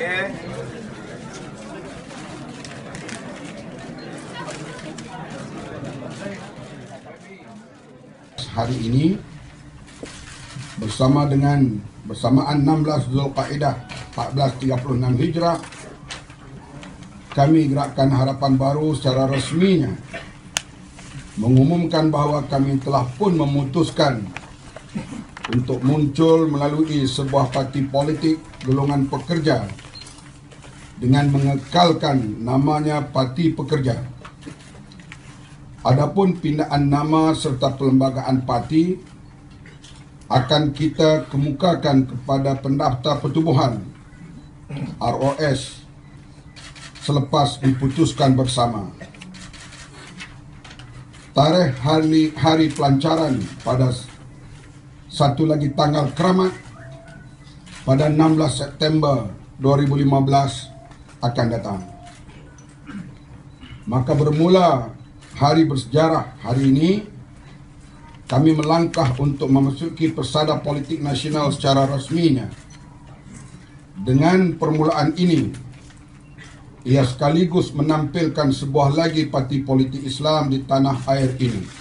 hari ini bersama dengan bersamaan 16 Zulkaidah 1436 Hijrah kami Gerakan Harapan Baru secara resminya mengumumkan bahawa kami telah pun memutuskan untuk muncul melalui sebuah parti politik golongan pekerja dengan mengekalkan namanya Parti Pekerja. Adapun pindaan nama serta perlembagaan parti akan kita kemukakan kepada pendaftar pertubuhan ROS selepas diputuskan bersama. Tarikh hari, hari pelancaran pada satu lagi tanggal keramat pada 16 September 2015 akan datang. Maka bermula hari bersejarah hari ini kami melangkah untuk memasuki persada politik nasional secara resminya. Dengan permulaan ini, ia sekaligus menampilkan sebuah lagi parti politik Islam di tanah air ini.